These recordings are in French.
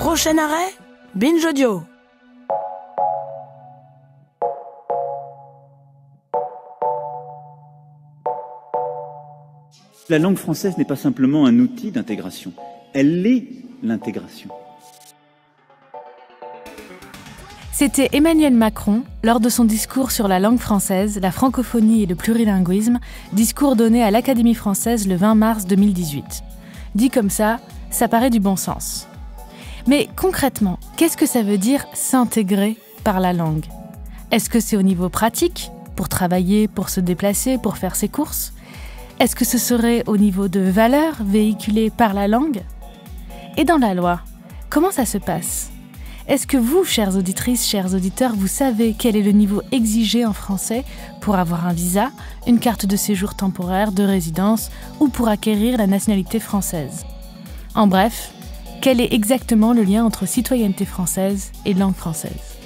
Prochain arrêt Binge Audio. La langue française n'est pas simplement un outil d'intégration, elle est l'intégration. C'était Emmanuel Macron lors de son discours sur la langue française, la francophonie et le plurilinguisme, discours donné à l'Académie française le 20 mars 2018. Dit comme ça, ça paraît du bon sens. Mais concrètement, qu'est-ce que ça veut dire s'intégrer par la langue? Est-ce que c'est au niveau pratique, pour travailler, pour se déplacer, pour faire ses courses? Est-ce que ce serait au niveau de valeurs véhiculées par la langue? Et dans la loi, comment ça se passe? Est-ce que vous, chères auditrices, chers auditeurs, vous savez quel est le niveau exigé en français pour avoir un visa, une carte de séjour temporaire, de résidence ou pour acquérir la nationalité française? En bref, quel est exactement le lien entre citoyenneté française et langue française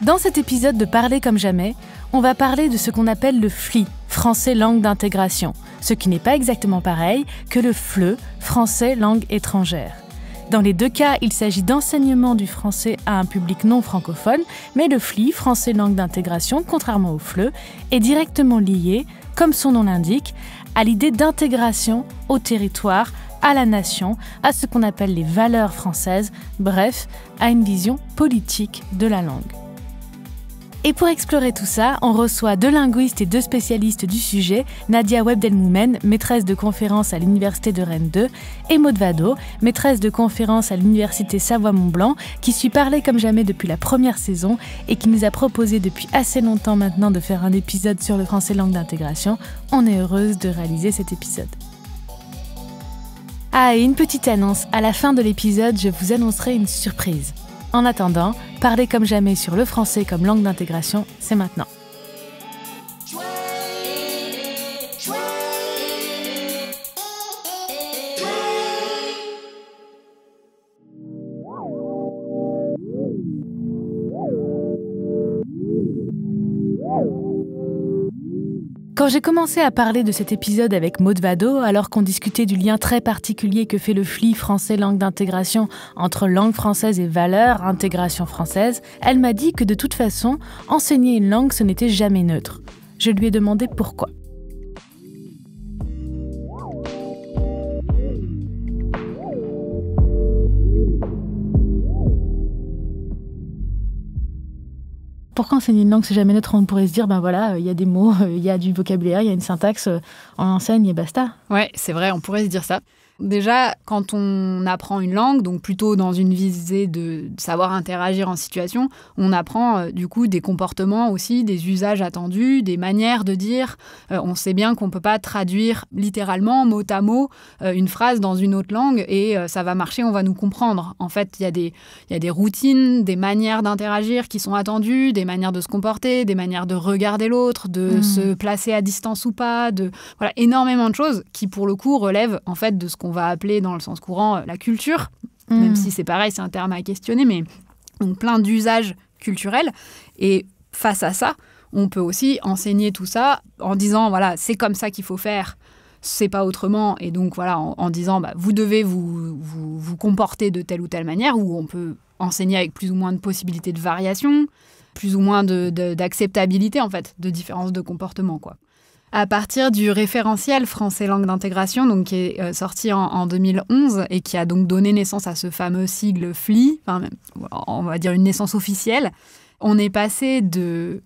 Dans cet épisode de Parler comme jamais, on va parler de ce qu'on appelle le FLI, français langue d'intégration, ce qui n'est pas exactement pareil que le FLE, français langue étrangère. Dans les deux cas, il s'agit d'enseignement du français à un public non francophone, mais le FLI, français langue d'intégration, contrairement au FLE, est directement lié, comme son nom l'indique, à l'idée d'intégration au territoire, à la nation, à ce qu'on appelle les valeurs françaises, bref, à une vision politique de la langue. Et pour explorer tout ça, on reçoit deux linguistes et deux spécialistes du sujet, Nadia Webdelmoumen, maîtresse de conférence à l'Université de Rennes 2, et Maud Vado, maîtresse de conférence à l'Université Savoie-Mont-Blanc, qui suit parler comme jamais depuis la première saison et qui nous a proposé depuis assez longtemps maintenant de faire un épisode sur le français langue d'intégration. On est heureuse de réaliser cet épisode. Ah, et une petite annonce, à la fin de l'épisode, je vous annoncerai une surprise. En attendant, parler comme jamais sur le français comme langue d'intégration, c'est maintenant. Quand j'ai commencé à parler de cet épisode avec Maud Vado, alors qu'on discutait du lien très particulier que fait le FLI français langue d'intégration entre langue française et valeurs, intégration française, elle m'a dit que de toute façon, enseigner une langue, ce n'était jamais neutre. Je lui ai demandé pourquoi. Pourquoi enseigner une langue c'est jamais neutre On pourrait se dire, ben voilà, il y a des mots, il y a du vocabulaire, il y a une syntaxe, on enseigne et basta. Ouais, c'est vrai, on pourrait se dire ça. Déjà, quand on apprend une langue, donc plutôt dans une visée de savoir interagir en situation, on apprend euh, du coup des comportements aussi, des usages attendus, des manières de dire. Euh, on sait bien qu'on ne peut pas traduire littéralement, mot à mot, euh, une phrase dans une autre langue et ça va marcher, on va nous comprendre. En fait, il y, a des, y a des routines, des manières d'interagir qui sont attendues, des manières de se comporter, des manières de regarder l'autre, de mmh. se placer à distance ou pas, de voilà, énormément de choses qui pour le coup relèvent en fait de ce qu'on va appeler dans le sens courant euh, la culture, même mm. si c'est pareil, c'est un terme à questionner, mais donc plein d'usages culturels. Et face à ça, on peut aussi enseigner tout ça en disant voilà, c'est comme ça qu'il faut faire, c'est pas autrement. Et donc voilà, en, disant bah, vous devez vous, vous, comporter de telle ou telle manière, ou on peut enseigner avec plus ou moins de possibilités de variation, plus ou moins d'acceptabilité de, en fait, de différence de comportement quoi à partir du référentiel français langue d'intégration, donc qui est euh, sorti en, 2011 et qui a donc donné naissance à ce fameux sigle FLI, on va dire une naissance officielle. On est passé de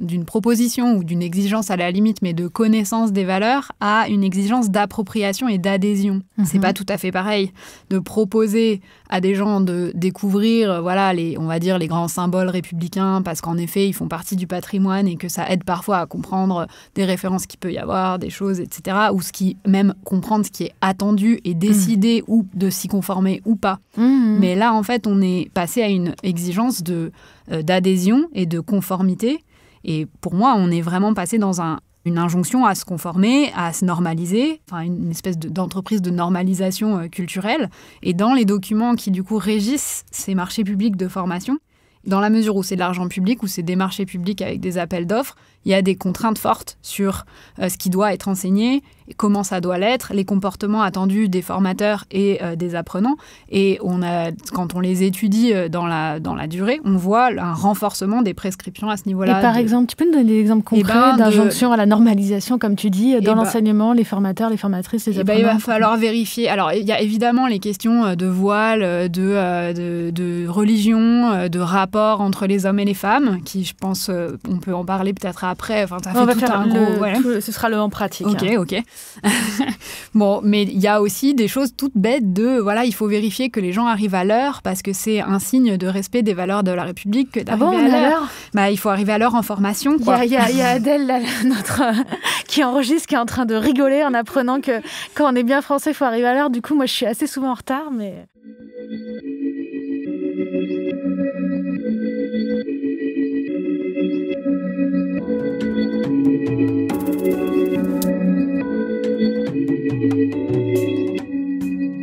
d'une proposition ou d'une exigence à la limite, mais de connaissance des valeurs, à une exigence d'appropriation et d'adhésion. C'est mhm. pas tout à fait pareil de proposer à des gens de découvrir, euh, voilà, les, on va dire les grands symboles républicains, parce qu'en effet, ils font partie du patrimoine et que ça aide parfois à comprendre des références qu'il peut y avoir, des choses, etc. Ou ce qui, même comprendre ce qui est attendu et décider mhm. ou de s'y conformer ou pas. Mhm. Mais là, en fait, on est passé à une exigence de euh, d'adhésion et de conformité et pour moi, on est vraiment passé dans une injonction à se conformer, à se normaliser, enfin une espèce d'entreprise de, normalisation euh, culturelle. Et dans les documents qui du coup régissent ces marchés publics de formation, dans la mesure où c'est de l'argent public, où c'est des marchés publics avec des appels d'offres, il y a des contraintes fortes sur euh, ce qui doit être enseigné, comment ça doit l'être, les comportements attendus des formateurs et euh, des apprenants. Et on a, quand on les étudie euh, dans la, dans la durée, on voit un renforcement des prescriptions à ce niveau-là. Et par exemple, tu peux nous donner des exemples Eh concrets ben, de- d'injonction à la normalisation, comme tu dis, dans Eh ben- l'enseignement, les formateurs, les formatrices, les Eh ben, apprenants il va falloir vérifier. Alors, il y a évidemment les questions euh, de voile, de, euh, de, de religion, de rapport entre les hommes et les femmes, qui, je pense, euh, on peut en parler peut-être après. Enfin, ça On fait va tout faire un le, gros... voilà. tout- ce sera le en pratique. Ok, hein. ok. bon, mais il y a aussi des choses toutes bêtes de, voilà, il faut vérifier que les gens arrivent à l'heure parce que c'est un signe de respect des valeurs de la République que Ah bon, d'arriver à l'heure. Bah, il faut arriver à l'heure en formation, Il y a, y y Adèle, là, notre, euh, qui enregistre, qui est en train de rigoler en apprenant que quand on est bien français, il faut arriver à l'heure. Du coup, moi, je suis assez souvent en retard, mais...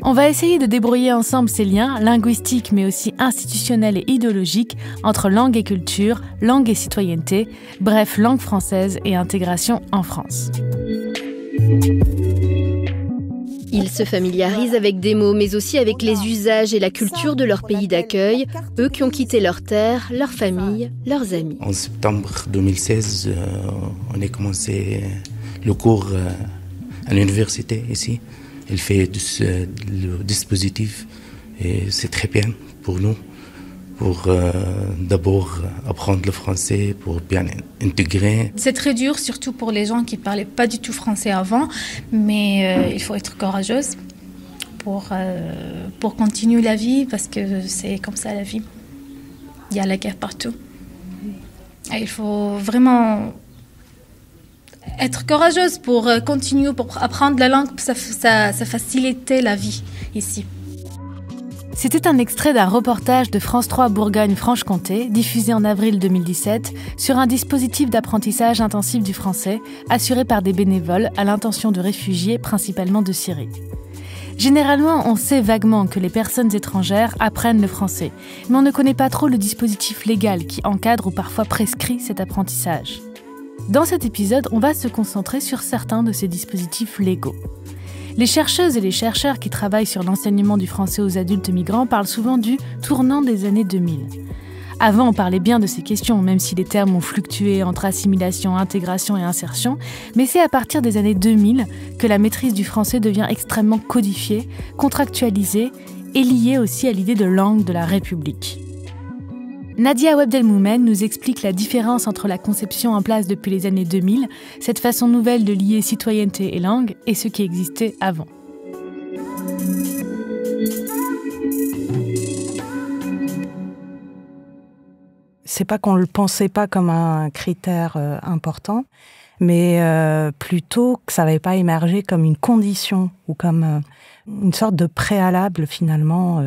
On va essayer de débrouiller ensemble ces liens linguistiques mais aussi institutionnels et idéologiques entre langue et culture, langue et citoyenneté, bref langue française et intégration en France. Ils se familiarisent avec des mots, mais aussi avec les usages et la culture de leur pays d'accueil, eux qui ont quitté leur terre, leur famille, leurs amis. En septembre 2016, euh, on a commencé le cours euh, à l'université ici. Il fait le dispositif et c'est très bien pour nous, pour euh, d'abord apprendre le français, pour bien intégrer. C'est très dur, surtout pour les gens qui ne parlaient pas du tout français avant, mais euh, il faut être courageuse pour, euh, pour continuer la vie parce que c'est comme ça la vie. Il y a la guerre partout. Il faut vraiment être courageuse pour euh, continuer, pour apprendre la langue, ça, ça, ça facilitait la vie ici. C'était un extrait d'un reportage de France 3 Bourgogne-Franche-Comté, diffusé en avril 2017, sur un dispositif d'apprentissage intensif du français, assuré par des bénévoles à l'intention de réfugiés, principalement de Syrie. Généralement, on sait vaguement que les personnes étrangères apprennent le français, mais on ne connaît pas trop le dispositif légal qui encadre ou parfois prescrit cet apprentissage. Dans cet épisode, on va se concentrer sur certains de ces dispositifs légaux. Les chercheuses et les chercheurs qui travaillent sur l'enseignement du français aux adultes migrants parlent souvent du tournant des années 2000. Avant, on parlait bien de ces questions, même si les termes ont fluctué entre assimilation, intégration et insertion, mais c'est à partir des années 2000 que la maîtrise du français devient extrêmement codifiée, contractualisée et liée aussi à l'idée de langue de la République. Nadia Webdelmoumen nous explique la différence entre la conception en place depuis les années 2000, cette façon nouvelle de lier citoyenneté et langue, et ce qui existait avant. c'est pas qu'on le pensait pas comme un critère euh, important, mais euh, plutôt que ça n'avait pas émergé comme une condition ou comme euh, une sorte de préalable finalement.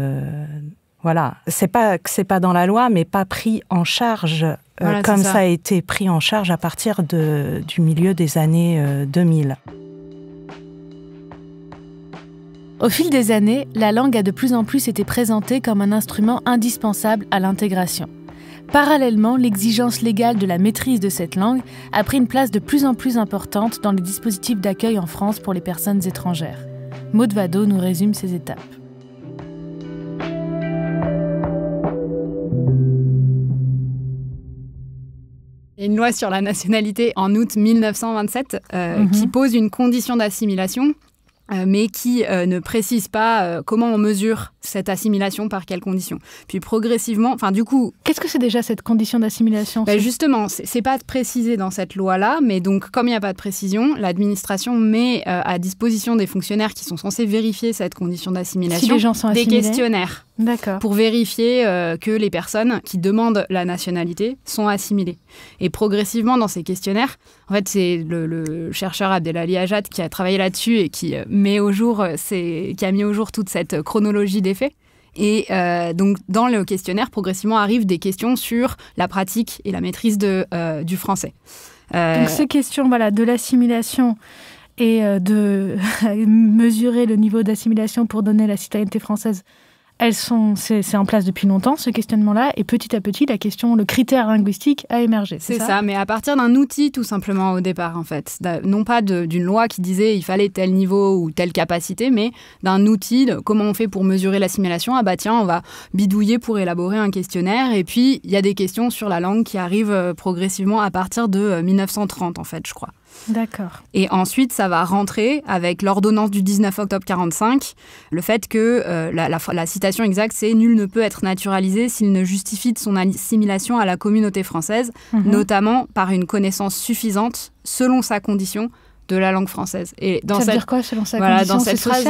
Euh, voilà, c'est pas que c'est pas dans la loi, mais pas pris en charge euh, Voilà, comme ça. ça. a été pris en charge à partir de, du milieu des années euh, 2000. Au fil des années, la langue a de plus en plus été présentée comme un instrument indispensable à l'intégration. Parallèlement, l'exigence légale de la maîtrise de cette langue a pris une place de plus en plus importante dans les dispositifs d'accueil en France pour les personnes étrangères. Maud Vado nous résume ces étapes. Une loi sur la nationalité en août 1927 euh, Mhm. qui pose une condition d'assimilation, euh, mais qui euh, ne précise pas euh, comment on mesure cette assimilation, par quelles conditions. Puis progressivement, enfin du coup, Qu'est-ce que c'est déjà cette condition d'assimilation bah, justement, c'est pas précisé dans cette loi-là, mais donc comme il n'y a pas de précision, l'administration met euh, à disposition des fonctionnaires qui sont censés vérifier cette condition Si d'assimilation les gens sont des questionnaires. Pour vérifier euh, que les personnes qui demandent la nationalité sont assimilées. Et progressivement, dans ces questionnaires, en fait, c'est le, le chercheur Abdelali Ajad qui a travaillé là-dessus et qui, euh, met au jour, euh, ces- qui a mis au jour toute cette chronologie des faits. Et euh, donc, dans le questionnaire, progressivement arrivent des questions sur la pratique et la maîtrise de, euh, du français. Euh, Donc ces questions voilà, de l'assimilation et euh, de mesurer le niveau d'assimilation pour donner la citoyenneté française elles sont, c'est en place depuis longtemps ce questionnement-là, et petit à petit, la question, le critère linguistique a émergé. C'est ça, mais à partir d'un outil tout simplement au départ en fait, non pas d'une loi qui disait il fallait tel niveau ou telle capacité, mais d'un outil. De comment on fait pour mesurer l'assimilation Ah bah tiens, on va bidouiller pour élaborer un questionnaire, et puis il y a des questions sur la langue qui arrivent euh, progressivement à partir de 1930 euh, en fait, je crois. D'accord. Et ensuite, ça va rentrer avec l'ordonnance du 19 octobre 45, le fait que euh, la, citation exacte, c'est Nul ne peut être naturalisé s'il ne justifie de son assimilation à la communauté française, mhm. notamment par une connaissance suffisante, selon sa condition, de la langue française. Et dans ça veut dire quoi selon sa voilà, dans cette phrase,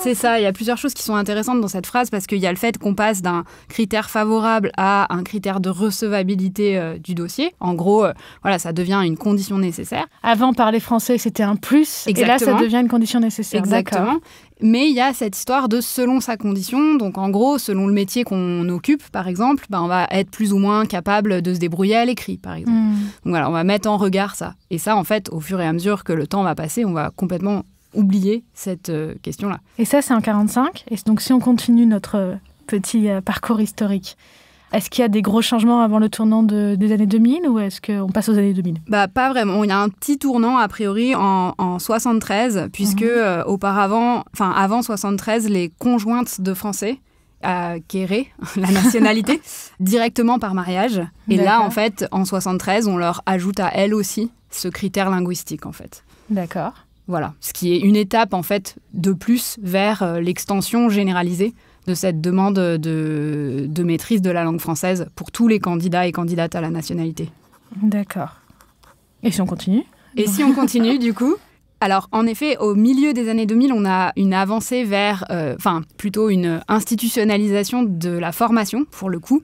c'est ça. Il y a plusieurs choses qui sont intéressantes dans cette phrase parce qu'il y a le fait qu'on passe d'un critère favorable à un critère de recevabilité euh, du dossier. En gros, euh, voilà, ça devient une condition nécessaire. Avant, parler français, c'était un plus, Exactement. et là, ça devient une condition nécessaire. Exactement. Mais il y a cette histoire de selon sa condition. Donc en gros, selon le métier qu'on occupe, par exemple, ben, on va être plus ou moins capable de se débrouiller à l'écrit, par exemple. Hmm. Donc voilà, on va mettre en regard ça. Et ça, en fait, au fur et à mesure que le temps va passer, on va complètement oublier cette euh, question-là. Et ça, c'est en 45. Et donc si on continue notre petit euh, parcours historique, est-ce qu'il y a des gros changements avant le tournant des années 2000 ou est-ce qu'on passe aux années 2000 bah, Pas vraiment. Il y a un petit tournant, a priori, en, en 73, puisque mhm. euh, auparavant, enfin avant 73, les conjointes de Français acquéraient la nationalité directement par mariage. Et là, en fait, en 73, on leur ajoute à elles aussi ce critère linguistique, en fait. D'accord. Voilà, ce qui est une étape en fait de plus vers euh, l'extension généralisée de cette demande de, maîtrise de la langue française pour tous les candidats et candidates à la nationalité. D'accord. Et si on continue? Et si on continue, du coup? Alors, en effet, au milieu des années 2000, on a une avancée vers, euh, enfin, plutôt une institutionnalisation de la formation, pour le coup.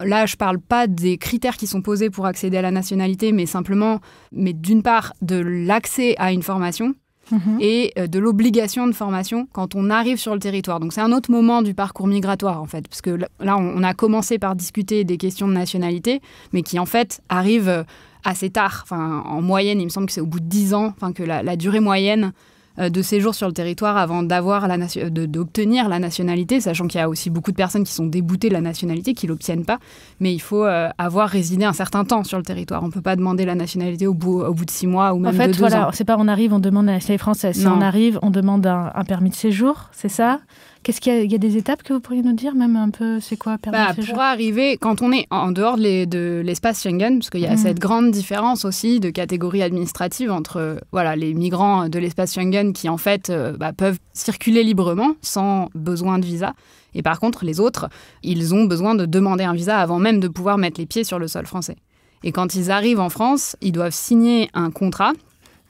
Là, je ne parle pas des critères qui sont posés pour accéder à la nationalité, mais simplement, mais d'une part, de l'accès à une formation, Mhm. et euh, de l'obligation de formation quand on arrive sur le territoire. Donc c'est un autre moment du parcours migratoire en fait, parce que là on a commencé par discuter des questions de nationalité, mais qui en fait arrivent euh, assez tard. Enfin, en moyenne, il me semble que c'est au bout de 10 ans, enfin que la durée moyenne de séjour sur le territoire avant d'avoir la d'obtenir la nationalité, sachant qu'il y a aussi beaucoup de personnes qui sont déboutées de la nationalité, qui l'obtiennent pas. Mais il faut euh, avoir résidé un certain temps sur le territoire. On peut pas demander la nationalité au bout, au bout de six mois ou même en fait, de deux voilà, C'est pas on arrive, on demande la nationalité française. Si on arrive, on demande un permis de séjour, c'est ça? Qu'est-ce qu'il y, a des étapes que vous pourriez nous dire, même un peu, c'est quoi bah, Pour arriver, quand on est en dehors de l'espace Schengen, parce qu'il y a mm. cette grande différence aussi de catégorie administrative entre voilà, les migrants de l'espace Schengen qui en fait euh, bah, peuvent circuler librement sans besoin de visa. Et par contre, les autres, ils ont besoin de demander un visa avant même de pouvoir mettre les pieds sur le sol français. Et quand ils arrivent en France, ils doivent signer un contrat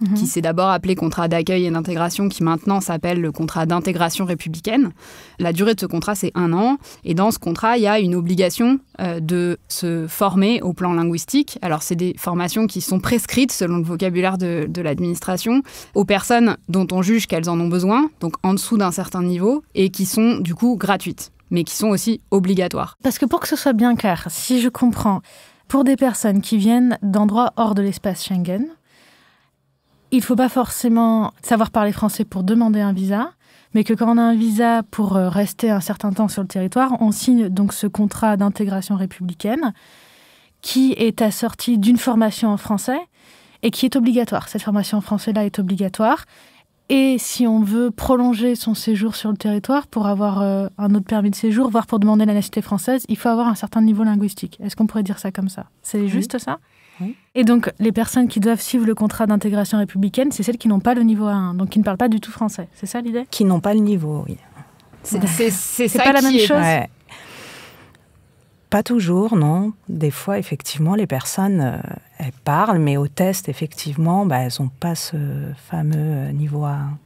qui mhm. s'est d'abord appelé contrat d'accueil et d'intégration, qui maintenant s'appelle le contrat d'intégration républicaine. La durée de ce contrat, c'est un an. Et dans ce contrat, il y a une obligation euh, de se former au plan linguistique. Alors, c'est des formations qui sont prescrites, selon le vocabulaire de, de l'administration, aux personnes dont on juge qu'elles en ont besoin, donc en dessous d'un certain niveau, et qui sont du coup gratuites, mais qui sont aussi obligatoires. Parce que pour que ce soit bien clair, si je comprends, pour des personnes qui viennent d'endroits hors de l'espace Schengen, il ne faut pas forcément savoir parler français pour demander un visa, mais que quand on a un visa pour euh, rester un certain temps sur le territoire, on signe donc ce contrat d'intégration républicaine qui est assorti d'une formation en français et qui est obligatoire. Cette formation en français-là est obligatoire. Et si on veut prolonger son séjour sur le territoire pour avoir euh, un autre permis de séjour, voire pour demander la nationalité française, il faut avoir un certain niveau linguistique. Est-ce qu'on pourrait dire ça comme ça? C'est juste ça? Et donc, les personnes qui doivent suivre le contrat d'intégration républicaine, c'est celles qui n'ont pas le niveau A1, donc qui ne parlent pas du tout français. C'est ça l'idée? Qui n'ont pas le niveau, oui. C'est pas la même chose? Pas toujours, non. Des fois, effectivement, les personnes, euh, elles parlent, mais au test, effectivement, bah, elles n'ont pas ce fameux niveau A1.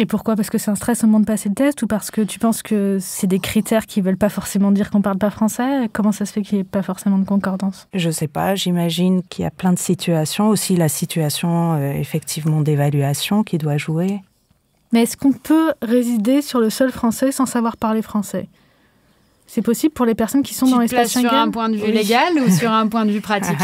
Et pourquoi? Parce que c'est un stress au moment de passer le test ou parce que tu penses que c'est des critères qui veulent pas forcément dire qu'on parle pas français? Comment ça se fait qu'il n'y ait pas forcément de concordance? Je sais pas, j'imagine qu'il y a plein de situations, aussi la situation euh, effectivement d'évaluation qui doit jouer. Mais est-ce qu'on peut résider sur le sol français sans savoir parler français? C'est possible pour les personnes qui sont dans l'espace Schengen sur un point de vue légal ou sur un point de vue pratique?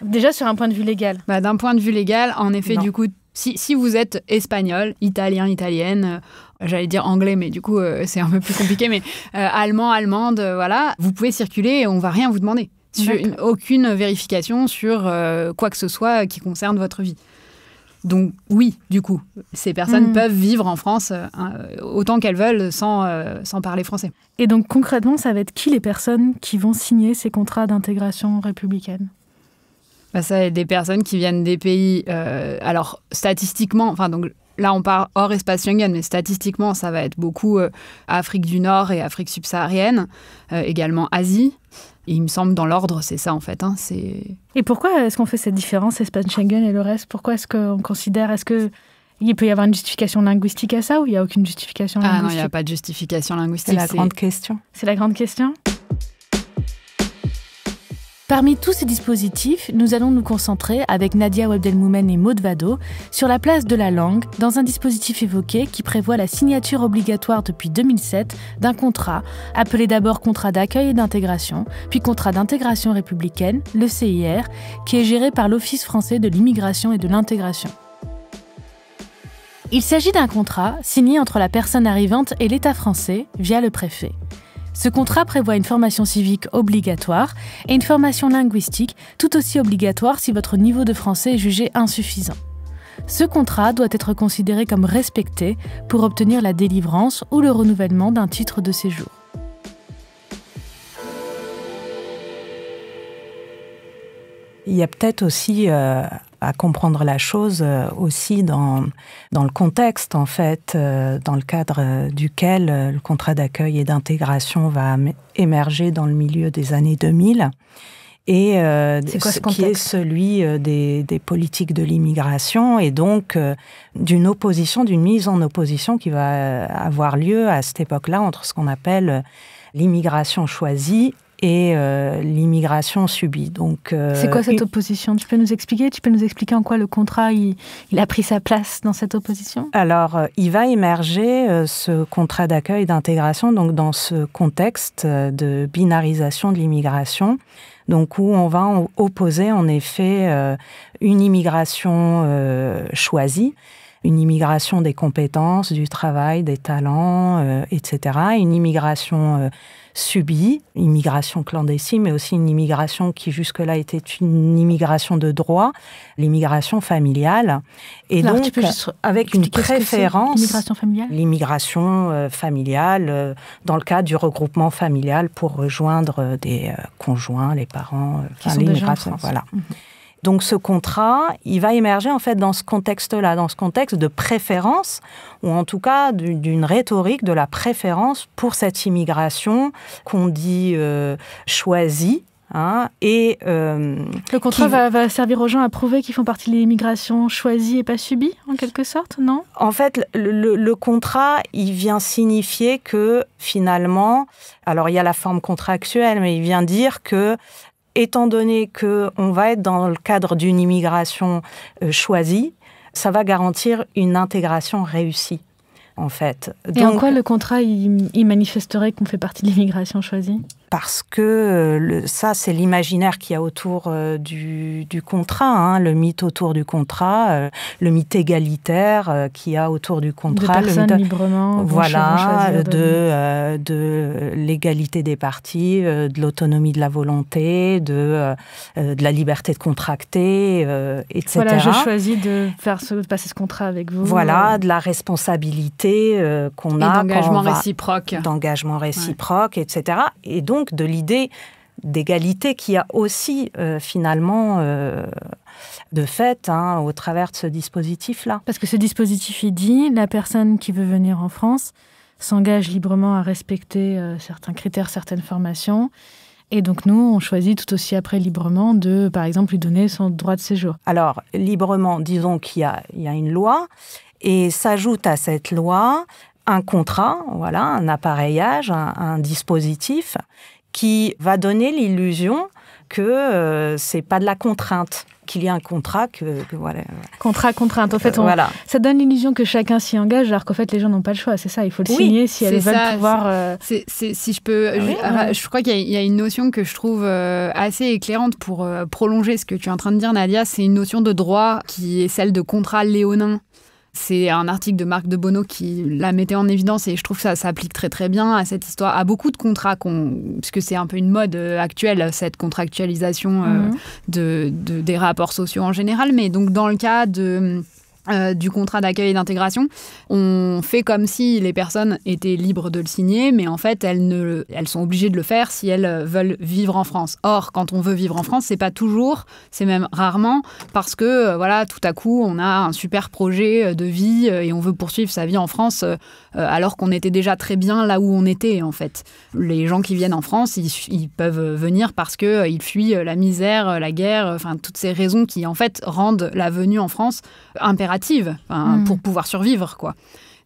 Déjà sur un point de vue légal. Bah, D'un point de vue légal, en effet, du coup, Si, si vous êtes espagnol, italien, italienne, euh, j'allais dire anglais, mais du coup, euh, c'est un peu plus compliqué, mais euh, allemand, allemande, voilà, vous pouvez circuler et on va rien vous demander. Sur une- aucune vérification sur quoi que ce soit qui concerne votre vie. Donc oui, du coup, ces personnes Mm. peuvent vivre en France autant qu'elles veulent sans, sans parler français. Et donc concrètement, ça va être qui les personnes qui vont signer ces contrats d'intégration républicaine? Bah, ça des personnes qui viennent des pays. euh, alors, statistiquement, enfin, donc là, on part hors espace Schengen, mais statistiquement, ça va être beaucoup euh, Afrique du Nord et Afrique subsaharienne, euh, également Asie. Et il me semble, dans l'ordre, c'est ça, en fait. hein, c'est. Et pourquoi est-ce qu'on fait cette différence espace Schengen et le reste? Pourquoi est-ce qu'on considère Est-ce que il peut y avoir une justification linguistique à ça ou il n'y a aucune justification Ah non, il linguistique n'y a pas de justification C'est linguistique. la grande question. C'est la grande question? Parmi tous ces dispositifs, nous allons nous concentrer avec Nadia Webdelmoumen et Maud Vado sur la place de la langue dans un dispositif évoqué qui prévoit la signature obligatoire depuis 2007 d'un contrat, appelé d'abord contrat d'accueil et d'intégration, puis contrat d'intégration républicaine, le CIR, qui est géré par l'Office français de l'immigration et de l'intégration. Il s'agit d'un contrat signé entre la personne arrivante et l'État français via le préfet. Ce contrat prévoit une formation civique obligatoire et une formation linguistique tout aussi obligatoire si votre niveau de français est jugé insuffisant. Ce contrat doit être considéré comme respecté pour obtenir la délivrance ou le renouvellement d'un titre de séjour. Il y a peut-être aussi euh, à comprendre la chose euh, aussi dans, dans le contexte, en fait, euh, dans le cadre duquel le contrat d'accueil et d'intégration va émerger dans le milieu des années 2000. Et C'est quoi ce qui est celui des, des politiques de l'immigration et donc d'une opposition, d'une mise en opposition qui va avoir lieu à cette époque-là entre ce qu'on appelle l'immigration choisie et euh, l'immigration subie. Donc, euh, C'est quoi cette opposition? Tu peux nous expliquer? Tu peux nous expliquer en quoi le contrat il, il a pris sa place dans cette opposition? Alors, euh, il va émerger ce contrat d'accueil et d'intégration donc dans ce contexte de binarisation de l'immigration, donc où on va opposer en effet une immigration choisie, une immigration des compétences, du travail, des talents, euh, etc., et une immigration euh, subie, immigration clandestine, mais aussi une immigration qui jusque-là était une immigration de droit, l'immigration familiale, et Alors, donc avec une préférence l'immigration familiale? l'immigration euh, familiale dans le cadre du regroupement familial pour rejoindre des conjoints, les parents, Qui enfin, l'immigration, voilà. Mhm. Donc ce contrat, il va émerger en fait dans ce contexte-là, dans ce contexte de préférence, ou en tout cas du- d'une rhétorique de la préférence pour cette immigration qu'on dit euh, choisie. hein, et euh, Le contrat qui- va, va servir aux gens à prouver qu'ils font partie de l'immigration choisie et pas subie, en quelque sorte, non? En fait, le contrat, il vient signifier que finalement, alors il y a la forme contractuelle, mais il vient dire que, étant donné que on va être dans le cadre d'une immigration euh, choisie, ça va garantir une intégration réussie, en fait. Et en quoi le contrat il, il manifesterait qu'on fait partie de l'immigration choisie? Parce que euh, le, ça, c'est l'imaginaire qu'il y a autour euh, du, du contrat, hein, le mythe autour du contrat, euh, le mythe égalitaire euh, qu'il y a autour du contrat, de le personnes mythe librement voilà, de, euh, de l'égalité des partis, euh, de l'autonomie de la volonté, de, euh, de la liberté de contracter, euh, etc. Voilà, je choisis de faire ce, de passer ce contrat avec vous. Voilà, Euh, de la responsabilité euh, qu'on a. quand d'engagement on va- réciproque. D'engagement réciproque, etc. Et donc de l'idée d'égalité qui a aussi euh, finalement euh, de fait hein, au travers de ce dispositif-là. Parce que ce dispositif, il dit, la personne qui veut venir en France s'engage librement à respecter euh, certains critères, certaines formations. Et donc nous, on choisit tout aussi après librement de, par exemple, lui donner son droit de séjour. Alors, librement, disons qu'il y a, il y a une loi et s'ajoute à cette loi un contrat, voilà, un appareillage, un, un dispositif qui va donner l'illusion que euh, c'est pas de la contrainte. qu'il y ait un contrat que, voilà. Contrat, contrainte. En fait, voilà. ça donne l'illusion que chacun s'y engage, alors qu'en fait, les gens n'ont pas le choix. C'est ça, il faut le signer si elles veulent pouvoir. Euh, si je peux, ah je, crois qu'il y, a une notion que je trouve euh, assez éclairante pour euh, prolonger ce que tu es en train de dire, Nadia. C'est une notion de droit qui est celle de contrat léonin. C'est un article de Marc de Bono qui la mettait en évidence et je trouve que ça s'applique très très bien à cette histoire, à beaucoup de contrats, puisque c'est un peu une mode euh, actuelle, cette contractualisation euh, mhm. de, des rapports sociaux en général. Mais donc dans le cas de euh, du contrat d'accueil et d'intégration. On fait comme si les personnes étaient libres de le signer, mais en fait, elles, ne, elles sont obligées de le faire si elles veulent vivre en France. Or, quand on veut vivre en France, c'est pas toujours, c'est même rarement, parce que euh, voilà, tout à coup, on a un super projet euh, de vie et on veut poursuivre sa vie en France, alors qu'on était déjà très bien là où on était en fait. Les gens qui viennent en France, ils, peuvent venir parce que ils fuient la misère, la guerre, enfin toutes ces raisons qui en fait rendent la venue en France impérative Hmm. pour pouvoir survivre, quoi.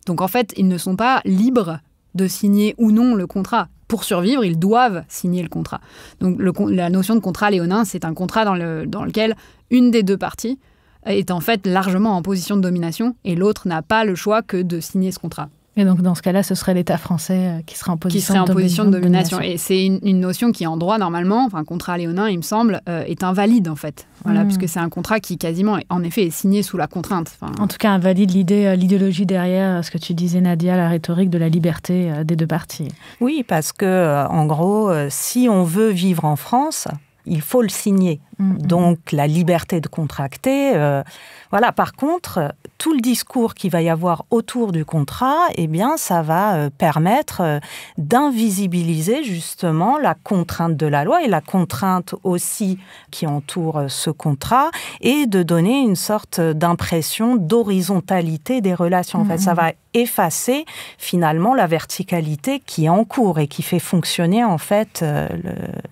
Donc en fait, ils ne sont pas libres de signer ou non le contrat. Pour survivre, ils doivent signer le contrat. Donc le, la notion de contrat léonin, c'est un contrat dans, le, dans lequel une des deux parties est en fait largement en position de domination et l'autre n'a pas le choix que de signer ce contrat. Et donc, dans ce cas-là, ce serait l'État français euh, qui serait en position, qui serait en de, position de, domination. Et c'est une, notion qui, en droit, normalement, enfin, contrat léonin, il me semble, euh, est invalide, en fait. Voilà, hmm. puisque c'est un contrat qui, quasiment, en effet, est signé sous la contrainte. en tout cas, invalide l'idée, euh, l'idéologie derrière ce que tu disais, Nadia, la rhétorique de la liberté des deux parties. Oui, parce que, en gros, si on veut vivre en France, il faut le signer. Mm-hmm. Donc la liberté de contracter. Euh, voilà. Par contre, tout le discours qu'il va y avoir autour du contrat, eh bien, ça va euh, permettre euh, d'invisibiliser justement la contrainte de la loi et la contrainte aussi qui entoure ce contrat et de donner une sorte d'impression d'horizontalité des relations. En fait, ça va effacer finalement la verticalité qui est en cours et qui fait fonctionner en fait le,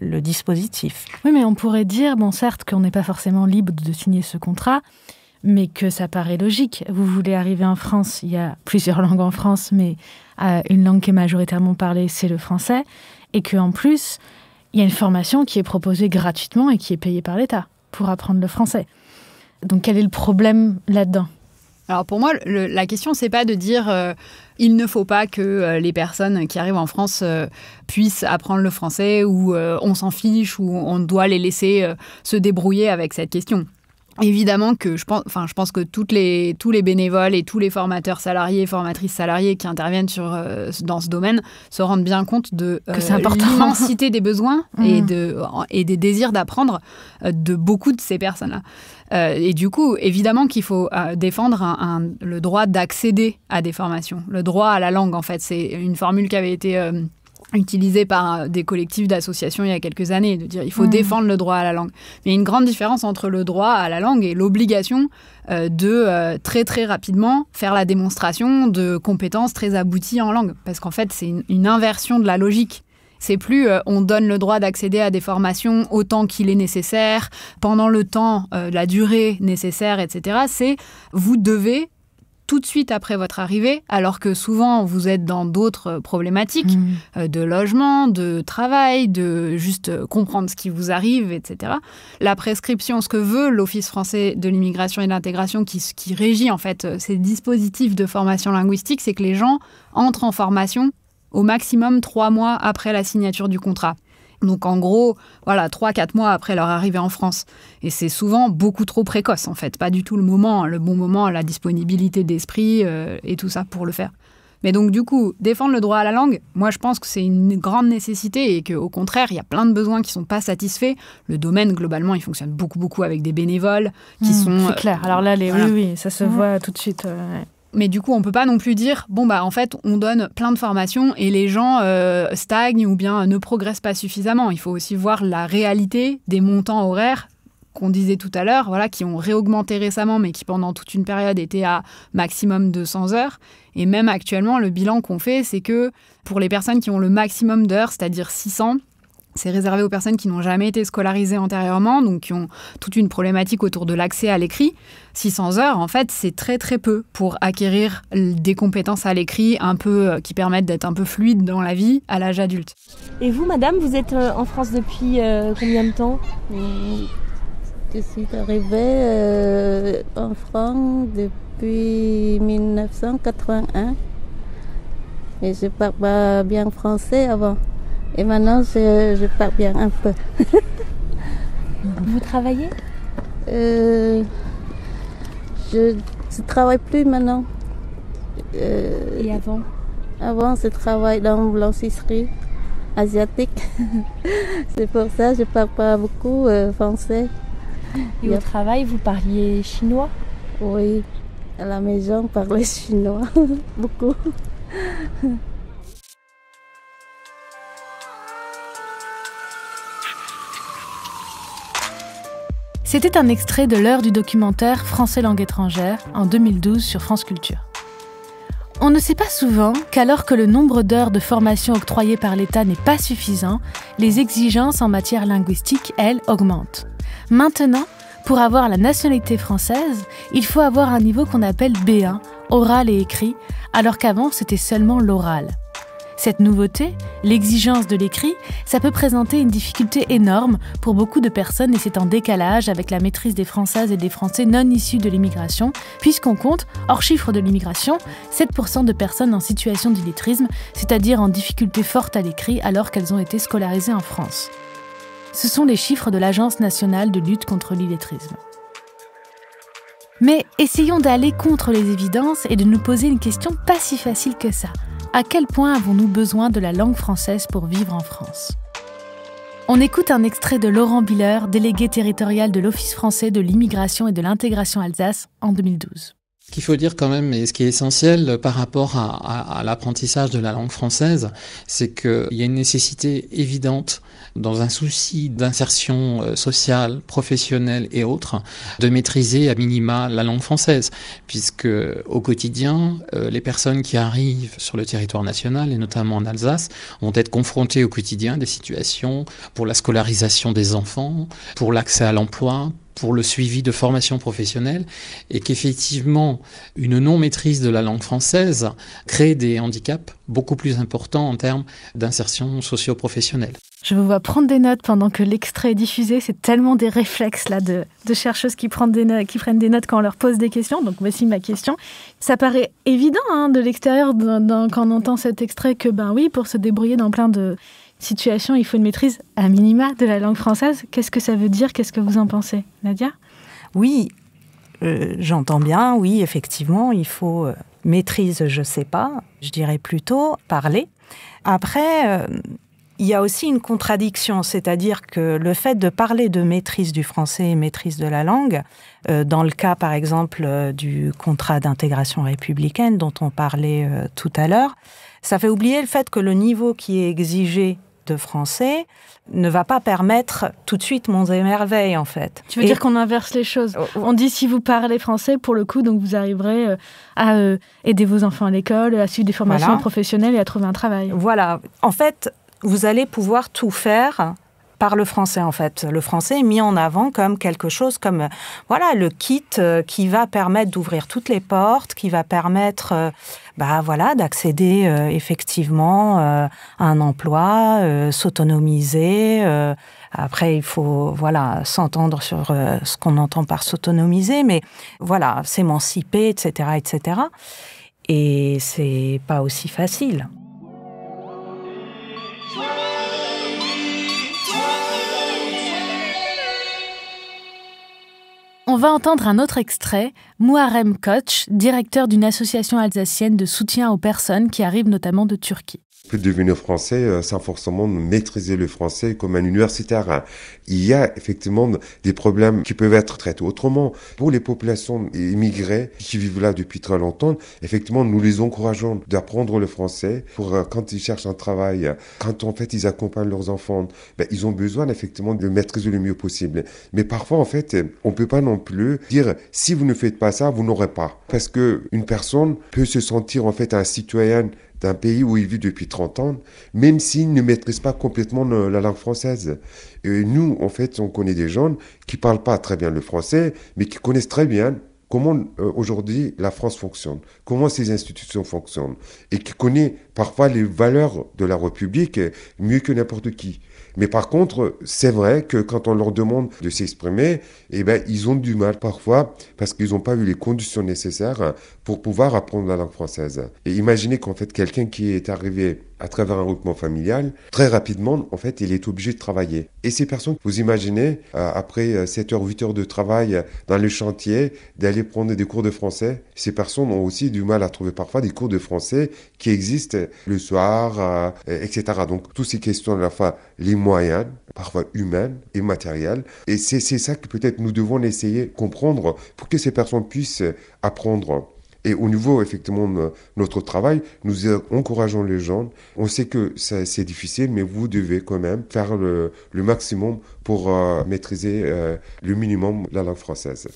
le dispositif. Oui, mais on pourrait dire bon certes qu'on n'est pas forcément libre de signer ce contrat, mais que ça paraît logique. Vous voulez arriver en France, il y a plusieurs langues en France, mais euh, une langue qui est majoritairement parlée, c'est le français, et qu'en plus, il y a une formation qui est proposée gratuitement et qui est payée par l'État pour apprendre le français. Donc quel est le problème là-dedans? Alors pour moi, la question, c'est pas de dire euh, il ne faut pas que euh, les personnes qui arrivent en France euh, puissent apprendre le français ou on s'en fiche ou on doit les laisser se débrouiller avec cette question. Évidemment que je pense, enfin, je pense que toutes les, tous les bénévoles et tous les formateurs salariés et formatrices salariées qui interviennent sur, dans ce domaine se rendent bien compte de l'immensité des besoins et, mmh. de, et des désirs d'apprendre de beaucoup de ces personnes-là. Euh, et du coup, évidemment qu'il faut euh, défendre le droit d'accéder à des formations, le droit à la langue, en fait. C'est une formule qui avait été euh, utilisée par des collectifs d'associations il y a quelques années, de dire il faut mmh. défendre le droit à la langue. Mais il y a une grande différence entre le droit à la langue et l'obligation de très très rapidement faire la démonstration de compétences très abouties en langue. Parce qu'en fait, c'est une, inversion de la logique. C'est plus euh, on donne le droit d'accéder à des formations autant qu'il est nécessaire, pendant le temps, euh, la durée nécessaire, etc. C'est vous devez tout de suite après votre arrivée, alors que souvent vous êtes dans d'autres problématiques mmh. euh, de logement, de travail, de juste comprendre ce qui vous arrive, etc. La prescription, ce que veut l'Office français de l'immigration et de l'intégration, qui, qui régit en fait ces dispositifs de formation linguistique, c'est que les gens entrent en formation au maximum trois mois après la signature du contrat. Donc en gros, voilà, trois, quatre mois après leur arrivée en France. Et c'est souvent beaucoup trop précoce en fait, pas du tout le moment, le bon moment, la disponibilité d'esprit euh, et tout ça pour le faire. Mais donc du coup, défendre le droit à la langue, moi je pense que c'est une grande nécessité et qu'au contraire, il y a plein de besoins qui ne sont pas satisfaits. Le domaine, globalement, il fonctionne beaucoup, beaucoup avec des bénévoles qui mmh, sont... C'est clair. Alors là, les... oui, oui, ça se mmh. voit tout de suite. Euh, mais du coup, on peut pas non plus dire bon bah en fait, on donne plein de formations et les gens euh, stagnent ou bien ne progressent pas suffisamment. Il faut aussi voir la réalité des montants horaires qu'on disait tout à l'heure, voilà, qui ont réaugmenté récemment, mais qui pendant toute une période étaient à maximum 200 heures. Et même actuellement, le bilan qu'on fait, c'est que pour les personnes qui ont le maximum d'heures, c'est-à-dire 600, c'est réservé aux personnes qui n'ont jamais été scolarisées antérieurement, donc qui ont toute une problématique autour de l'accès à l'écrit. 600 heures, en fait, c'est très très peu pour acquérir des compétences à l'écrit un peu euh, qui permettent d'être un peu fluide dans la vie à l'âge adulte. Et vous, madame, vous êtes euh, en France depuis euh, combien de temps? Je suis arrivée euh, en France depuis 1981. Et je parle pas bien français avant. Et maintenant, je, parle bien un peu. Vous travaillez? Euh, je ne travaille plus maintenant. Euh, Et avant? Avant, je travaille dans blanchisserie asiatique. C'est pour ça que je parle pas beaucoup euh, français. Et au travail, vous parliez chinois? Oui, à la maison, on parlait chinois beaucoup. C'était un extrait de l'heure du documentaire Français langue étrangère en 2012 sur France Culture. On ne sait pas souvent qu'alors que le nombre d'heures de formation octroyées par l'État n'est pas suffisant, les exigences en matière linguistique, elles, augmentent. Maintenant, pour avoir la nationalité française, il faut avoir un niveau qu'on appelle B1, oral et écrit, alors qu'avant c'était seulement l'oral. Cette nouveauté, l'exigence de l'écrit, ça peut présenter une difficulté énorme pour beaucoup de personnes et c'est en décalage avec la maîtrise des Françaises et des Français non issus de l'immigration, puisqu'on compte, hors chiffre de l'immigration, 7% de personnes en situation d'illettrisme, c'est-à-dire en difficulté forte à l'écrit alors qu'elles ont été scolarisées en France. Ce sont les chiffres de l'Agence nationale de lutte contre l'illettrisme. Mais essayons d'aller contre les évidences et de nous poser une question pas si facile que ça. À quel point avons-nous besoin de la langue française pour vivre en France? On écoute un extrait de Laurent Biller, délégué territorial de l'Office français de l'immigration et de l'intégration Alsace en 2012. Ce qu'il faut dire quand même, et ce qui est essentiel par rapport à, l'apprentissage de la langue française, c'est qu'il y a une nécessité évidente dans un souci d'insertion sociale, professionnelle et autres, de maîtriser à minima la langue française, puisque au quotidien, les personnes qui arrivent sur le territoire national, et notamment en Alsace, vont être confrontées au quotidien des situations pour la scolarisation des enfants, pour l'accès à l'emploi, pour le suivi de formation professionnelle et qu'effectivement une non-maîtrise de la langue française crée des handicaps beaucoup plus importants en termes d'insertion socio-professionnelle. Je vous vois prendre des notes pendant que l'extrait est diffusé. C'est tellement des réflexes là de, chercheuses qui prennent, des notes, qui prennent des notes quand on leur pose des questions. Donc voici ma question. Ça paraît évident hein, de l'extérieur quand on entend cet extrait que ben oui, pour se débrouiller dans plein de situations, il faut une maîtrise à minima de la langue française. Qu'est-ce que ça veut dire? Qu'est-ce que vous en pensez, Nadia? Oui, euh, j'entends bien. Oui, effectivement, il faut euh, maîtrise, je sais pas. Je dirais plutôt parler. Après, euh, il y a aussi une contradiction, c'est-à-dire que le fait de parler de maîtrise du français et maîtrise de la langue, euh, dans le cas par exemple du contrat d'intégration républicaine dont on parlait tout à l'heure, ça fait oublier le fait que le niveau qui est exigé de français ne va pas permettre tout de suite monts et merveilles en fait. Tu veux et dire qu'on inverse les choses On dit si vous parlez français pour le coup, donc vous arriverez à euh, aider vos enfants à l'école, à suivre des formations voilà. professionnelles et à trouver un travail. Voilà. En fait, vous allez pouvoir tout faire par le français en fait. Le français est mis en avant comme quelque chose comme voilà le kit qui va permettre d'ouvrir toutes les portes, qui va permettre bah voilà d'accéder euh, effectivement euh, à un emploi, euh, s'autonomiser. après il faut voilà s'entendre sur ce qu'on entend par s'autonomiser, mais voilà s'émanciper, etc., etc. Et c'est pas aussi facile. On va entendre un autre extrait, Muharrem Koch, directeur d'une association alsacienne de soutien aux personnes qui arrivent notamment de Turquie peut devenir français euh, sans forcément maîtriser le français comme un universitaire. Il y a effectivement des problèmes qui peuvent être traités autrement. Pour les populations immigrées qui vivent là depuis très longtemps, effectivement, nous les encourageons d'apprendre le français pour euh, quand ils cherchent un travail, quand en fait ils accompagnent leurs enfants, ben, ils ont besoin effectivement de maîtriser le mieux possible. Mais parfois, en fait, on peut pas non plus dire si vous ne faites pas ça, vous n'aurez pas. Parce que une personne peut se sentir en fait un citoyen d'un pays où il vit depuis 30 ans, même s'il ne maîtrise pas complètement la langue française. Et nous, en fait, on connaît des gens qui parlent pas très bien le français, mais qui connaissent très bien comment euh, aujourd'hui la France fonctionne, comment ses institutions fonctionnent, et qui connaît parfois les valeurs de la République mieux que n'importe qui. Mais par contre, c'est vrai que quand on leur demande de s'exprimer, eh ben, ils ont du mal parfois parce qu'ils n'ont pas eu les conditions nécessaires pour pouvoir apprendre la langue française. Et imaginez qu'en fait, quelqu'un qui est arrivé à travers un regroupement familial, très rapidement, en fait, il est obligé de travailler. Et ces personnes, vous imaginez, euh, après 7 heures, 8 heures de travail dans le chantier, d'aller prendre des cours de français, ces personnes ont aussi du mal à trouver parfois des cours de français qui existent le soir, euh, etc. Donc, toutes ces questions à la fois les moyens, parfois humaines et matérielles. Et c'est ça que peut-être nous devons essayer de comprendre pour que ces personnes puissent apprendre et au niveau, effectivement, de notre travail, nous encourageons les gens. On sait que c'est difficile, mais vous devez quand même faire le, maximum pour euh, maîtriser euh, le minimum la langue française.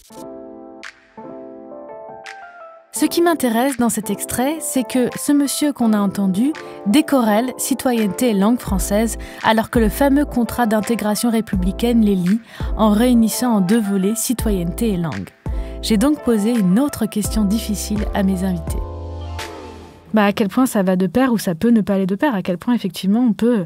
Ce qui m'intéresse dans cet extrait, c'est que ce monsieur qu'on a entendu décorelle citoyenneté et langue française, alors que le fameux contrat d'intégration républicaine les lie en réunissant en deux volets citoyenneté et langue. J'ai donc posé une autre question difficile à mes invités. Bah, à quel point ça va de pair ou ça peut ne pas aller de pair? À quel point effectivement on peut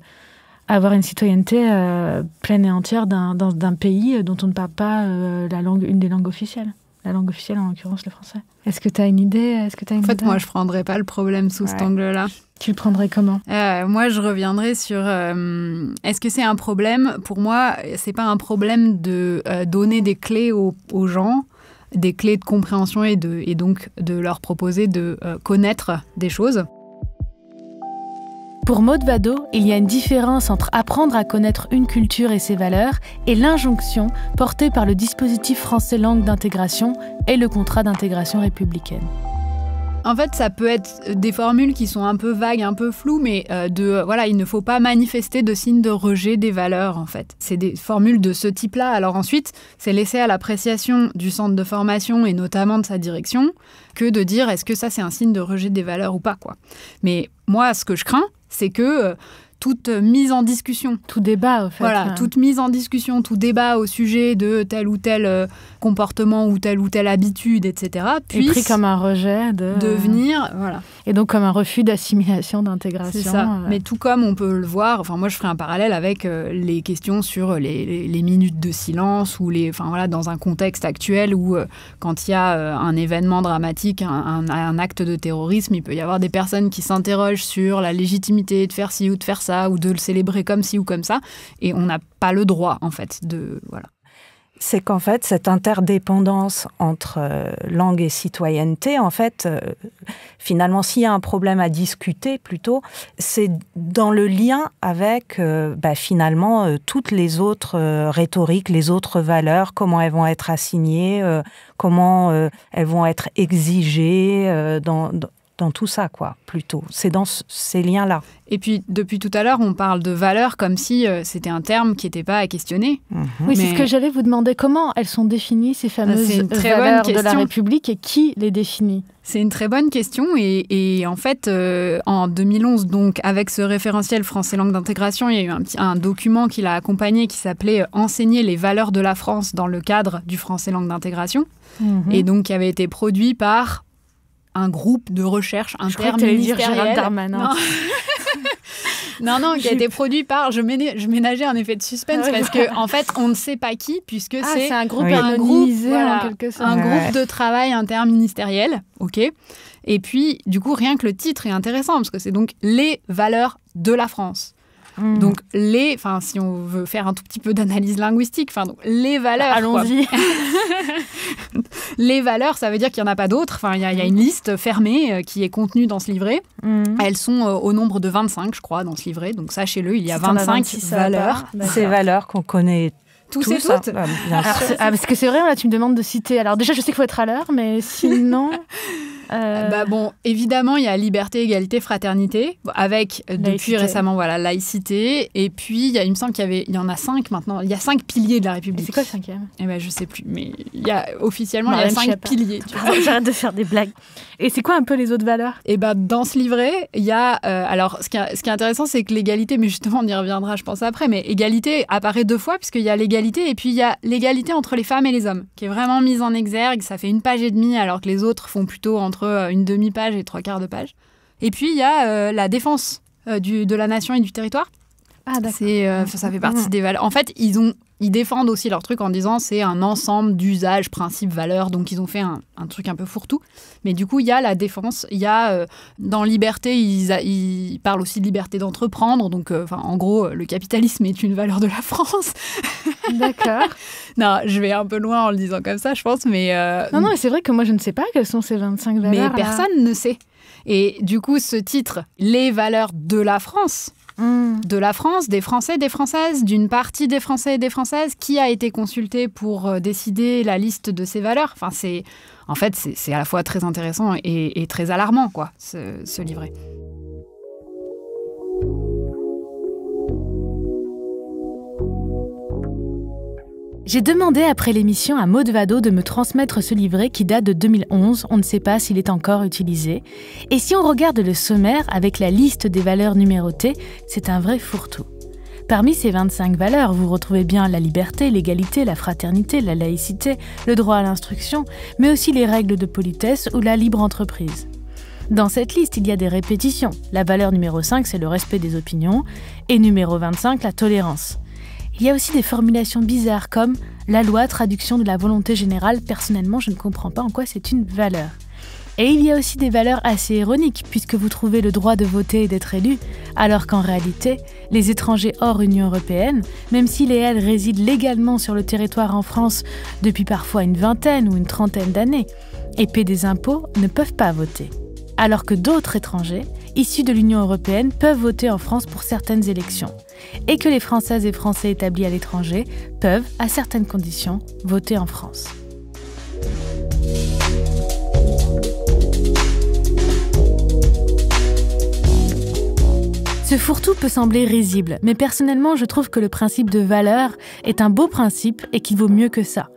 avoir une citoyenneté euh, pleine et entière d'un pays dont on ne parle pas euh, la langue, une des langues officielles? La langue officielle, en l'occurrence le français. Est-ce que tu as une idée? Est-ce que as une En fait, moi, je prendrais pas le problème sous cet angle-là. Tu le prendrais comment? Euh, Moi, je reviendrais sur est-ce que c'est un problème? Pour moi, c'est pas un problème de donner des clés aux, aux gens des clés de compréhension et, de, et donc de leur proposer de euh, connaître des choses. Pour Maud Vado, il y a une différence entre apprendre à connaître une culture et ses valeurs et l'injonction portée par le dispositif français langue d'intégration et le contrat d'intégration républicaine. En fait, ça peut être des formules qui sont un peu vagues, un peu floues, mais euh, de voilà, il ne faut pas manifester de signes de rejet des valeurs. En fait, c'est des formules de ce type-là. Alors ensuite, c'est laissé à l'appréciation du centre de formation et notamment de sa direction que de dire est-ce que ça c'est un signe de rejet des valeurs ou pas quoi. Mais moi, ce que je crains, c'est que euh, toute mise en discussion. Tout débat, en fait. Voilà, toute mise en discussion, tout débat au sujet de tel ou tel euh, comportement ou telle ou telle habitude, etc. Puis pris comme un rejet de devenir, voilà. Et donc comme un refus d'assimilation, d'intégration. C'est ça. Euh. Mais tout comme on peut le voir, enfin moi je ferai un parallèle avec euh, les questions sur les, les, minutes de silence ou les, enfin voilà, dans un contexte actuel où quand il y a un événement dramatique, un, un acte de terrorisme, il peut y avoir des personnes qui s'interrogent sur la légitimité de faire ci ou de faire ça ou de le célébrer comme ci ou comme ça. Et on n'a pas le droit, en fait, de. Voilà c'est qu'en fait, cette interdépendance entre euh, langue et citoyenneté, en fait, euh, finalement, s'il y a un problème à discuter plutôt, c'est dans le lien avec, euh, bah, finalement, toutes les autres rhétoriques, les autres valeurs, comment elles vont être assignées, comment elles vont être exigées dans tout ça, quoi, plutôt. C'est dans ces liens-là. Et puis, depuis tout à l'heure, on parle de valeurs comme si euh, c'était un terme qui n'était pas à questionner. Mhm. Oui, c'est ce que j'allais vous demander. Comment elles sont définies, ces ah, fameuses valeurs de la République, et qui les définit? C'est une très bonne question et, en fait, euh, en 2011, donc avec ce référentiel français langue d'intégration, il y a eu un, un document qui l'a accompagné qui s'appelait euh, Enseigner les valeurs de la France dans le cadre du français langue d'intégration, mhm. et donc qui avait été produit par un groupe de recherche interministériel. Non. non, non, qui a été produit par. Je, ménageais un effet de suspense ah parce qu'en en fait, on ne sait pas qui, puisque ah, c'est un groupe un groupe, en quelque sorte. Un groupe de travail interministériel, ok. Et puis, du coup, rien que le titre est intéressant parce que c'est donc les valeurs de la France. Hmm. Donc les, enfin si on veut faire un tout petit peu d'analyse linguistique, enfin les valeurs. Allons-y. les valeurs, ça veut dire qu'il n'y en a pas d'autres. Enfin, il y, a une liste fermée euh, qui est contenue dans ce livret. Hmm. Elles sont euh, au nombre de 25, je crois, dans ce livret. Donc sachez-le, il y a 25 valeurs. Ces valeurs qu'on connaît tous, et toutes. Ah, ah, parce que c'est vrai, là, tu me demandes de citer. Alors déjà, je sais qu'il faut être à l'heure, mais sinon. Euh, bah bon, évidemment, il y a liberté, égalité, fraternité, avec euh, depuis récemment voilà laïcité. Et puis, il, y a, il me semble qu'il y avait, il y en a cinq maintenant. Il y a cinq piliers de la République. C'est quoi le cinquième? Eh ben, je sais plus, mais il y a officiellement il y a cinq piliers. J'arrête de faire des blagues. Et c'est quoi un peu les autres valeurs? Eh ben, dans ce livret, il y a euh, alors ce qui, est, ce qui est intéressant, c'est que l'égalité, mais justement, on y reviendra, je pense après, mais égalité apparaît deux fois puisqu'il y a l'égalité et puis il y a l'égalité entre les femmes et les hommes, qui est vraiment mise en exergue. Ça fait une page et demie alors que les autres font plutôt entre euh, une demi-page et trois quarts de page. Et puis, il y a euh, la défense euh, du, de la nation et du territoire. Ah, c'est, ça fait partie des valeurs. En fait, ils, ont, ils défendent aussi leur truc en disant c'est un ensemble d'usages, principes, valeurs. Donc, ils ont fait un, un, truc un peu fourre-tout. Mais du coup, il y a la défense. Il y a, dans liberté, ils, ils, parlent aussi de liberté d'entreprendre. Donc, enfin en gros, le capitalisme est une valeur de la France. D'accord. non, je vais un peu loin en le disant comme ça, je pense, mais... Euh, non, non, c'est vrai que moi, je ne sais pas quelles sont ces 25 valeurs. Mais personne ne sait. Et du coup, ce titre, Les valeurs de la France, hmm. de la France, des Français, des Françaises, d'une partie des Français et des Françaises, qui a été consulté pour euh, décider la liste de ces valeurs Enfin, c'est... En fait, c'est à la fois très intéressant et, très alarmant, quoi, ce livret. J'ai demandé après l'émission à Maud Vado de me transmettre ce livret qui date de 2011, on ne sait pas s'il est encore utilisé. Et si on regarde le sommaire avec la liste des valeurs numérotées, c'est un vrai fourre-tout. Parmi ces 25 valeurs, vous retrouvez bien la liberté, l'égalité, la fraternité, la laïcité, le droit à l'instruction, mais aussi les règles de politesse ou la libre entreprise. Dans cette liste, il y a des répétitions. La valeur numéro 5, c'est le respect des opinions, et numéro 25, la tolérance. Il y a aussi des formulations bizarres comme la loi, traduction de la volonté générale. Personnellement, je ne comprends pas en quoi c'est une valeur. Et il y a aussi des valeurs assez ironiques, puisque vous trouvez le droit de voter et d'être élu, alors qu'en réalité, les étrangers hors Union européenne, même s'ils et elles résident légalement sur le territoire en France depuis parfois une vingtaine ou une trentaine d'années, et paient des impôts, ne peuvent pas voter. Alors que d'autres étrangers, issus de l'Union européenne, peuvent voter en France pour certaines élections et que les Françaises et Français établis à l'étranger peuvent, à certaines conditions, voter en France. Ce fourre-tout peut sembler risible, mais personnellement je trouve que le principe de valeur est un beau principe et qu'il vaut mieux que ça.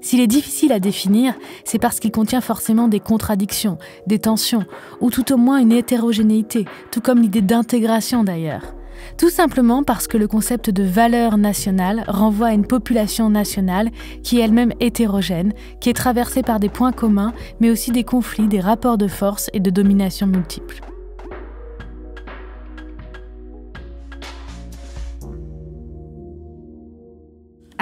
S'il est difficile à définir, c'est parce qu'il contient forcément des contradictions, des tensions, ou tout au moins une hétérogénéité, tout comme l'idée d'intégration d'ailleurs. Tout simplement parce que le concept de valeur nationale renvoie à une population nationale qui est elle-même hétérogène, qui est traversée par des points communs, mais aussi des conflits, des rapports de force et de domination multiples.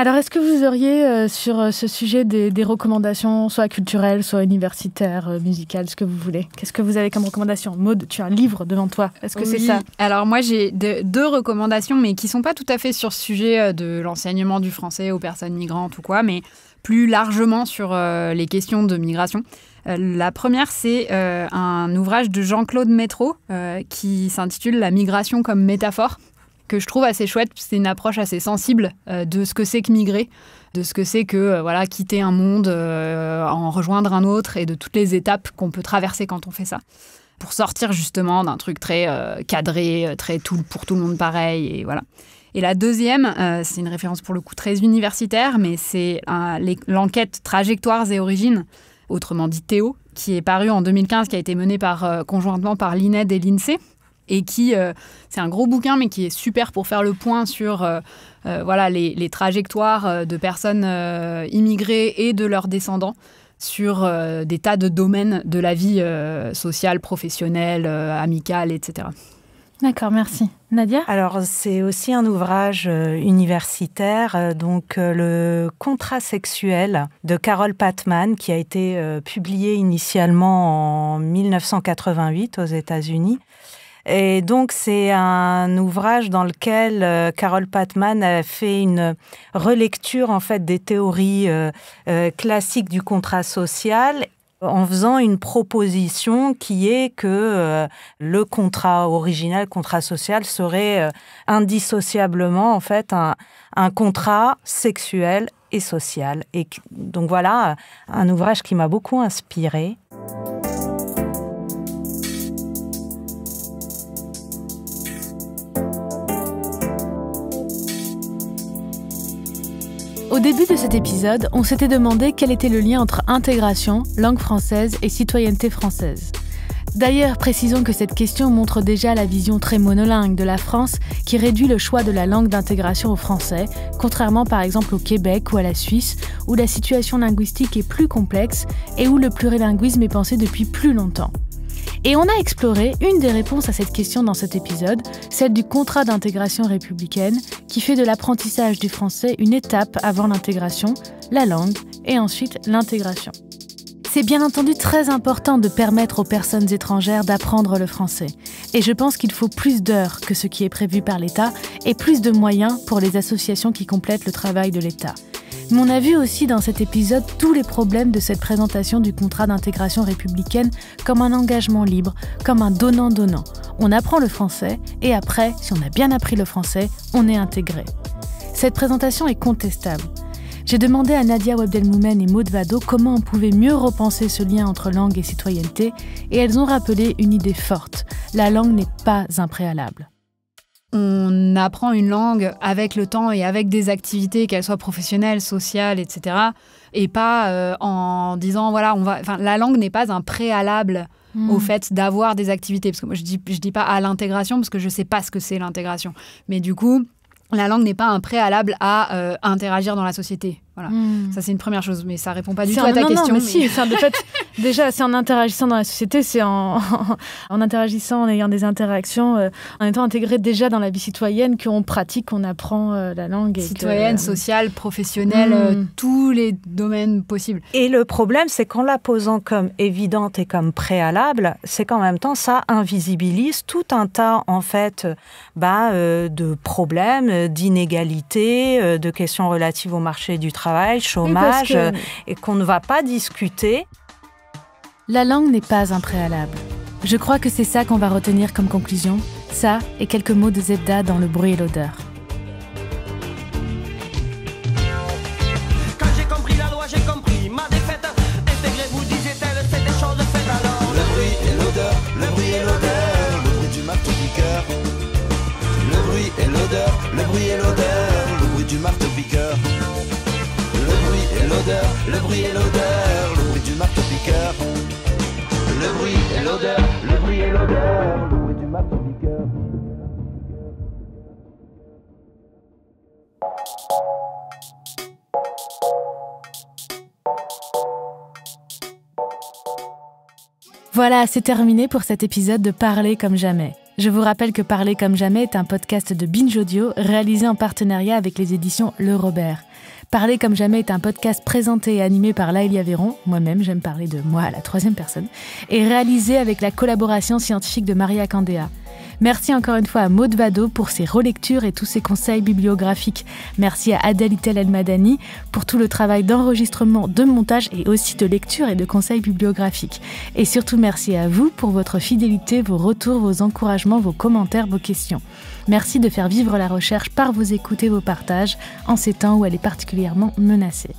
Alors, est-ce que vous auriez euh, sur euh, ce sujet des, recommandations, soit culturelles, soit universitaires, euh, musicales, ce que vous voulez Qu'est-ce que vous avez comme recommandation? Maude, tu as un livre devant toi. Est-ce que c'est ça? Alors, moi, j'ai deux recommandations, mais qui sont pas tout à fait sur ce sujet de l'enseignement du français aux personnes migrantes ou quoi, mais plus largement sur les questions de migration. La première, c'est un ouvrage de Jean-Claude Métro qui s'intitule La migration comme métaphore que je trouve assez chouette. C'est une approche assez sensible euh, de ce que c'est que migrer, de ce que c'est que euh, voilà quitter un monde, euh, en rejoindre un autre et de toutes les étapes qu'on peut traverser quand on fait ça. Pour sortir justement d'un truc très cadré, très tout pour tout le monde pareil et voilà. Et la deuxième, c'est une référence pour le coup très universitaire, mais c'est l'enquête Trajectoires et Origines, autrement dit Théo, qui est paru en 2015, qui a été menée conjointement par l'INED et l'INSEE et qui, euh, c'est un gros bouquin, mais qui est super pour faire le point sur euh, euh, voilà, les, trajectoires de personnes immigrées et de leurs descendants sur des tas de domaines de la vie sociale, professionnelle, amicale, etc. D'accord, merci. Nadia? Alors, c'est aussi un ouvrage universitaire, donc le contrat sexuel de Carole Patman, qui a été publié initialement en 1988 aux États-Unis et donc, c'est un ouvrage dans lequel euh, Carole Patman a fait une relecture, en fait, des théories euh, euh, classiques du contrat social en faisant une proposition qui est que le contrat original, le contrat social, serait indissociablement en fait un, un contrat sexuel et social. Et donc voilà un ouvrage qui m'a beaucoup inspiré. Au début de cet épisode, on s'était demandé quel était le lien entre intégration, langue française et citoyenneté française. D'ailleurs, précisons que cette question montre déjà la vision très monolingue de la France qui réduit le choix de la langue d'intégration au français, contrairement par exemple au Québec ou à la Suisse, où la situation linguistique est plus complexe et où le plurilinguisme est pensé depuis plus longtemps. Et on a exploré une des réponses à cette question dans cet épisode, celle du contrat d'intégration républicaine, qui fait de l'apprentissage du français une étape avant l'intégration, la langue, et ensuite l'intégration. C'est bien entendu très important de permettre aux personnes étrangères d'apprendre le français. Et je pense qu'il faut plus d'heures que ce qui est prévu par l'État et plus de moyens pour les associations qui complètent le travail de l'État. Mais on a vu aussi dans cet épisode tous les problèmes de cette présentation du contrat d'intégration républicaine comme un engagement libre, comme un donnant-donnant. On apprend le français et après, si on a bien appris le français, on est intégré. Cette présentation est contestable. J'ai demandé à Nadia Webdelmoumen et Maud Vado comment on pouvait mieux repenser ce lien entre langue et citoyenneté, et elles ont rappelé une idée forte. La langue n'est pas un préalable. On apprend une langue avec le temps et avec des activités, qu'elles soient professionnelles, sociales, etc. Et pas euh, en disant, voilà, on va. Enfin, la langue n'est pas un préalable au Hmm. fait d'avoir des activités. Parce que moi, je dis, je dis pas à l'intégration, parce que je sais pas ce que c'est l'intégration. Mais du coup, la langue n'est pas un préalable à euh, interagir dans la société. Voilà. Hmm. Ça, c'est une première chose, mais ça répond pas du C'est tout à ta non, non, question. mais mais- si, enfin, de fait, déjà, c'est en interagissant dans la société, c'est en, en interagissant, en ayant des interactions, euh, en étant intégré déjà dans la vie citoyenne qu'on pratique, qu'on apprend euh, la langue. Et Citoyenne, que, sociale, professionnelle, Mm. euh, tous les domaines possibles. Et le problème, c'est qu'en la posant comme évidente et comme préalable, c'est qu'en même temps, ça invisibilise tout un tas, en fait, bah, euh, de problèmes, euh, d'inégalités, euh, de questions relatives au marché du travail, chômage, parce que- euh, et qu'on ne va pas discuter. La langue n'est pas un préalable. Je crois que c'est ça qu'on va retenir comme conclusion. Ça et quelques mots de Zebda dans Le bruit et l'odeur. Quand j'ai compris la loi, j'ai compris ma défaite. Intégrez-vous, disait-elle, c'est des choses faites alors. Le bruit et l'odeur, le bruit et l'odeur, le bruit du marteau piqueur. Le bruit et l'odeur, le bruit et l'odeur, le bruit du marteau piqueur. Le bruit et l'odeur, le bruit et l'odeur, le bruit du marteau piqueur. Le bruit et l'odeur, le bruit et l'odeur, le bruit du marteau piqueur. Voilà, c'est terminé pour cet épisode de Parler comme jamais. Je vous rappelle que Parler comme jamais est un podcast de Binge Audio réalisé en partenariat avec les éditions Le Robert. Parler comme jamais est un podcast présenté et animé par Laëlia Véron, moi-même j'aime parler de moi à la troisième personne, et réalisé avec la collaboration scientifique de Maria Candéa. Merci encore une fois à Maud Vado pour ses relectures et tous ses conseils bibliographiques. Merci à Adèle Itel El Madani pour tout le travail d'enregistrement, de montage et aussi de lecture et de conseils bibliographiques. Et surtout merci à vous pour votre fidélité, vos retours, vos encouragements, vos commentaires, vos questions. Merci de faire vivre la recherche par vos écoutes et vos partages en ces temps où elle est particulièrement menacée.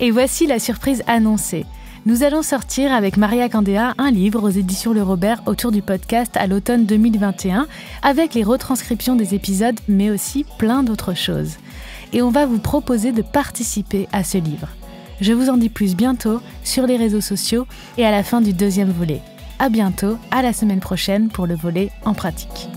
Et voici la surprise annoncée. Nous allons sortir avec Maria Candéa un livre aux éditions Le Robert autour du podcast à l'automne 2021, avec les retranscriptions des épisodes, mais aussi plein d'autres choses. Et on va vous proposer de participer à ce livre. Je vous en dis plus bientôt sur les réseaux sociaux et à la fin du deuxième volet. À bientôt, à la semaine prochaine pour le volet en pratique.